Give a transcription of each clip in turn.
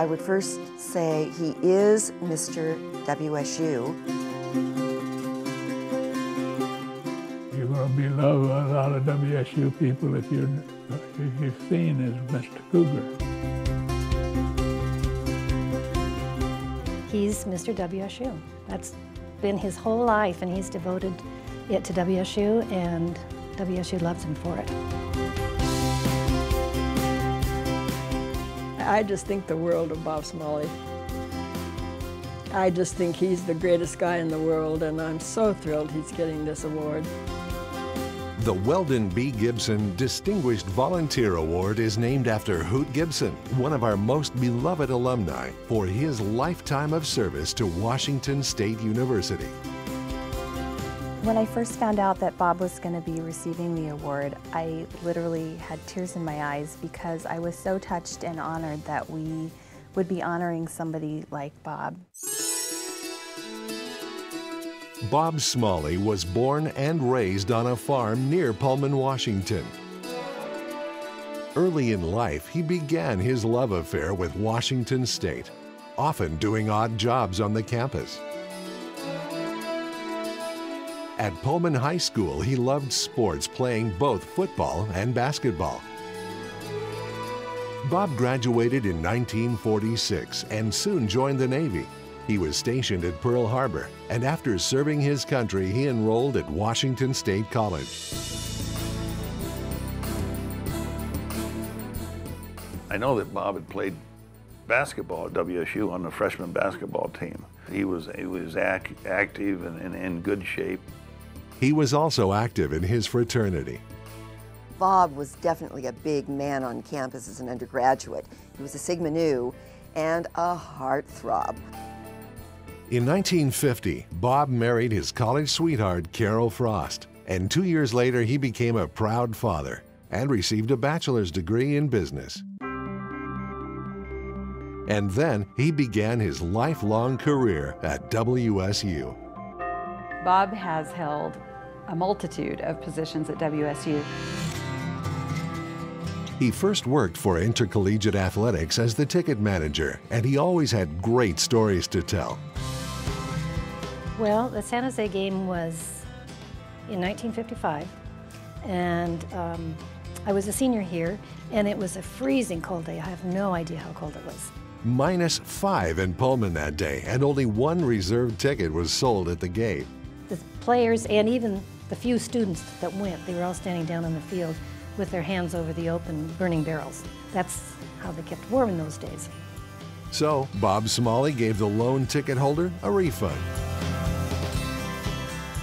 I would first say he is Mr. WSU. You're going to be loved by a lot of WSU people if you're, if you're seen as Mr. Cougar. He's Mr. WSU. That's been his whole life, and he's devoted it to WSU, and WSU loves him for it. I just think the world of Bob Smawley. I just think he's the greatest guy in the world, and I'm so thrilled he's getting this award. The Weldon B. Gibson Distinguished Volunteer Award is named after Hoot Gibson, one of our most beloved alumni, for his lifetime of service to Washington State University. When I first found out that Bob was going to be receiving the award, I literally had tears in my eyes because I was so touched and honored that we would be honoring somebody like Bob. Bob Smawley was born and raised on a farm near Pullman, Washington. Early in life, he began his love affair with Washington State, often doing odd jobs on the campus. At Pullman High School, he loved sports, playing both football and basketball. Bob graduated in 1946 and soon joined the Navy. He was stationed at Pearl Harbor, and after serving his country, he enrolled at Washington State College. I know that Bob had played basketball at WSU on the freshman basketball team. He was, he was ac active and, and in good shape. He was also active in his fraternity. Bob was definitely a big man on campus as an undergraduate. He was a Sigma Nu and a heartthrob. In 1950, Bob married his college sweetheart, Carol Frost, and two years later he became a proud father and received a bachelor's degree in business. And then he began his lifelong career at WSU. Bob has held a multitude of positions at WSU. He first worked for Intercollegiate Athletics as the ticket manager, and he always had great stories to tell. Well, the San Jose game was in 1955, and um, I was a senior here, and it was a freezing cold day. I have no idea how cold it was. Minus five in Pullman that day, and only one reserved ticket was sold at the gate. Players and even the few students that went, they were all standing down on the field with their hands over the open burning barrels. That's how they kept warm in those days. So, Bob Smawley gave the lone ticket holder a refund.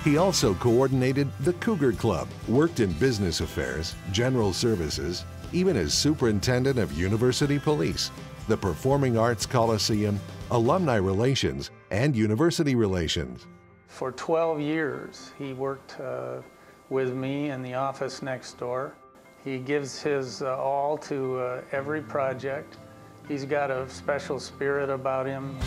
He also coordinated the Cougar Club, worked in business affairs, general services, even as superintendent of university police, the Performing Arts Coliseum, alumni relations, and university relations. For 12 years, he worked uh, with me in the office next door. He gives his uh, all to uh, every project. He's got a special spirit about him.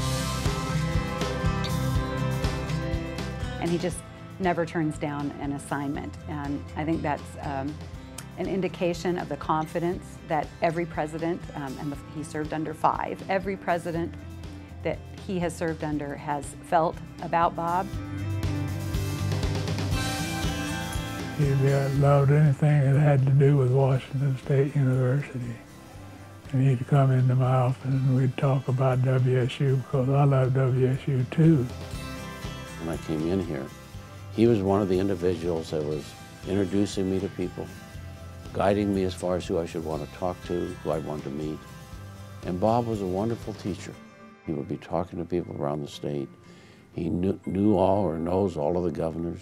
And he just never turns down an assignment. And I think that's um, an indication of the confidence that every president, um, and the, he served under five, every president that he has served under has felt about Bob. He loved anything that had to do with Washington State University. And he'd come into my office and we'd talk about WSU because I love WSU too. When I came in here, he was one of the individuals that was introducing me to people, guiding me as far as who I should want to talk to, who I wanted to meet. And Bob was a wonderful teacher. He would be talking to people around the state. He knew, knew all or knows all of the governors,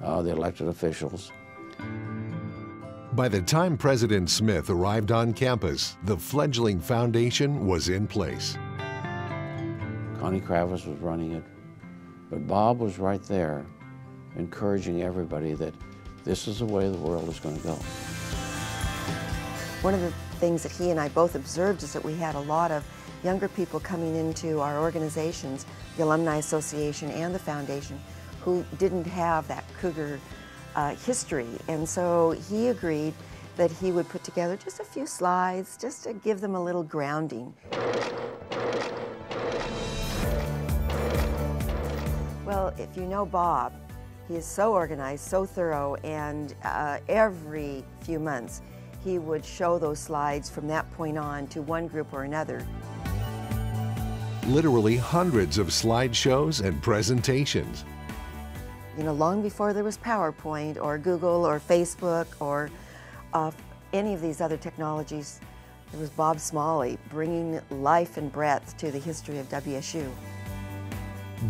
uh, the elected officials. By the time President Smith arrived on campus, the fledgling foundation was in place. Connie Kravas was running it, but Bob was right there encouraging everybody that this is the way the world is going to go. One of the things that he and I both observed is that we had a lot of younger people coming into our organizations, the Alumni Association and the Foundation, who didn't have that Cougar uh, history. And so he agreed that he would put together just a few slides just to give them a little grounding. Well, if you know Bob, he is so organized, so thorough, and uh, every few months he would show those slides from that point on to one group or another. Literally hundreds of slideshows and presentations. You know, long before there was PowerPoint or Google or Facebook or uh, any of these other technologies, there was Bob Smawley bringing life and breadth to the history of WSU.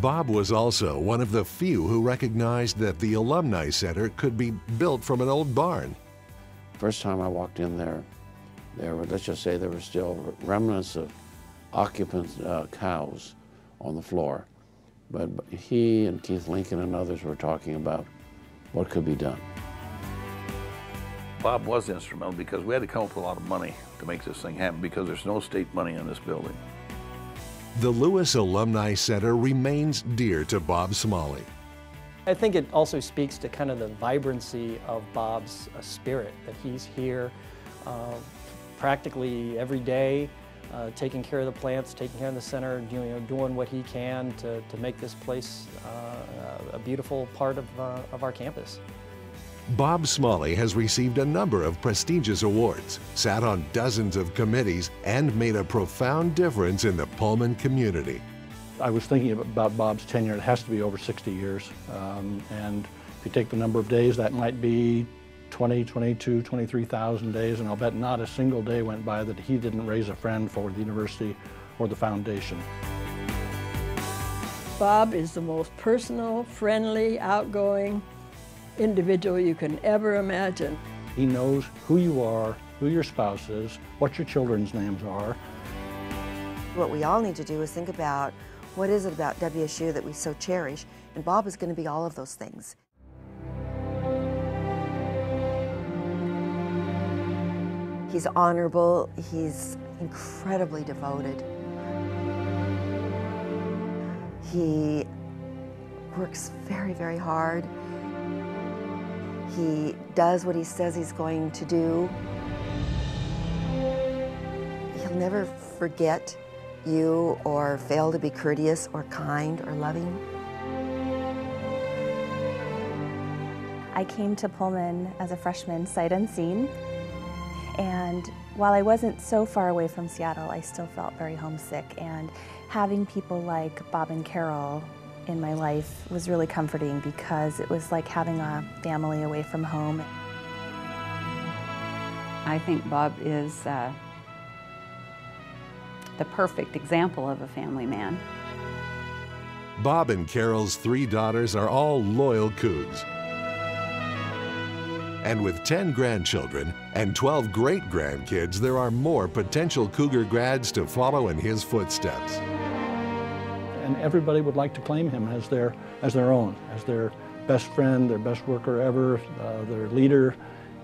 Bob was also one of the few who recognized that the Alumni Center could be built from an old barn. First time I walked in there, there were, let's just say there were still remnants of occupant uh, cows on the floor. But he and Keith Lincoln and others were talking about what could be done. Bob was instrumental because we had to come up with a lot of money to make this thing happen because there's no state money in this building. The Lewis Alumni Center remains dear to Bob Smawley. I think it also speaks to kind of the vibrancy of Bob's uh, spirit, that he's here uh, practically every day, uh, taking care of the plants, taking care of the center, you know, doing what he can to, to make this place uh, a beautiful part of, uh, of our campus. Bob Smawley has received a number of prestigious awards, sat on dozens of committees, and made a profound difference in the Pullman community. I was thinking about Bob's tenure, it has to be over 60 years. Um, and if you take the number of days, that might be 20, 22, 23,000 days, and I'll bet not a single day went by that he didn't raise a friend for the university or the foundation. Bob is the most personal, friendly, outgoing individual you can ever imagine. He knows who you are, who your spouse is, what your children's names are. What we all need to do is think about what is it about WSU that we so cherish, and Bob is going to be all of those things. He's honorable, he's incredibly devoted. He works very, very hard. He does what he says he's going to do. He'll never forget you or fail to be courteous or kind or loving. I came to Pullman as a freshman sight unseen. And while I wasn't so far away from Seattle, I still felt very homesick. And having people like Bob and Carol in my life was really comforting because it was like having a family away from home. I think Bob is uh, the perfect example of a family man. Bob and Carol's three daughters are all loyal Cougs. And with 10 grandchildren and 12 great grandkids, there are more potential Cougar grads to follow in his footsteps. And everybody would like to claim him as their, as their own, as their best friend, their best worker ever, uh, their leader.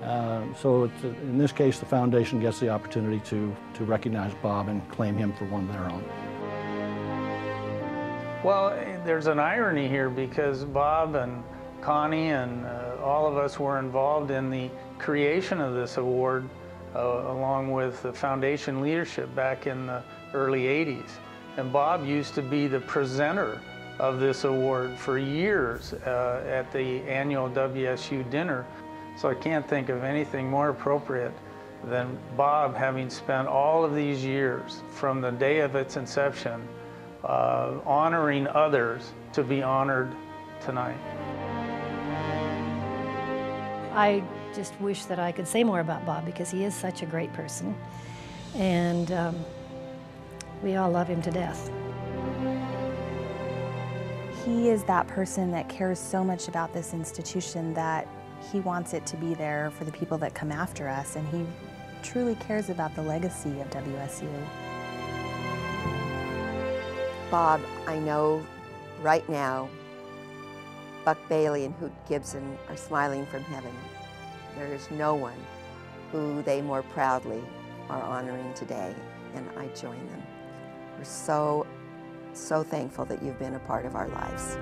Uh, so in this case, the foundation gets the opportunity to, to recognize Bob and claim him for one of their own. Well, there's an irony here because Bob and Connie and uh, all of us were involved in the creation of this award uh, along with the foundation leadership back in the early 80s. And Bob used to be the presenter of this award for years uh, at the annual WSU dinner. So I can't think of anything more appropriate than Bob having spent all of these years from the day of its inception uh, honoring others to be honored tonight. I just wish that I could say more about Bob because he is such a great person. And um, we all love him to death. He is that person that cares so much about this institution that he wants it to be there for the people that come after us, and he truly cares about the legacy of WSU. Bob, I know right now Buck Bailey and Hoot Gibson are smiling from heaven. There is no one who they more proudly are honoring today, and I join them. We're so, so thankful that you've been a part of our lives.